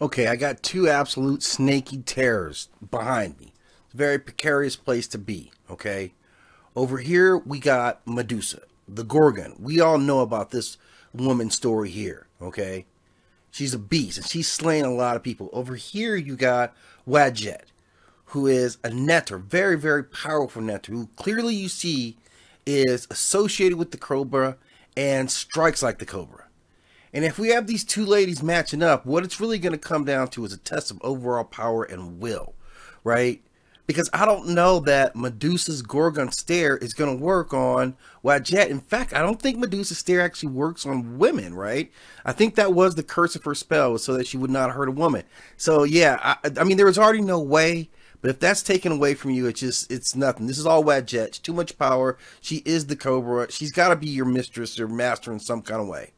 Okay, I got two absolute snaky terrors behind me. It's a very precarious place to be, okay? Over here, we got Medusa, the Gorgon. We all know about this woman's story here, okay? She's a beast, and she's slaying a lot of people. Over here, you got Wadjet, who is a neter, very, very powerful neter, who clearly you see is associated with the Cobra and strikes like the Cobra. And if we have these two ladies matching up, what it's really going to come down to is a test of overall power and will, right? Because I don't know that Medusa's Gorgon stare is going to work on Wadjet. In fact, I don't think Medusa's stare actually works on women, right? I think that was the curse of her spell, so that she would not hurt a woman. So yeah, I, I mean, there was already no way. But if that's taken away from you, it's just it's nothing. This is all Wadjet. Too much power. She is the Cobra. She's got to be your mistress or master in some kind of way.